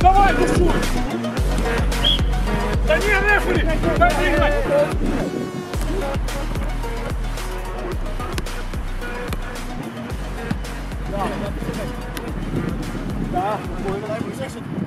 Давай, пушуй! Та ні, рефері! Дай Mooi, dan hebben we 26.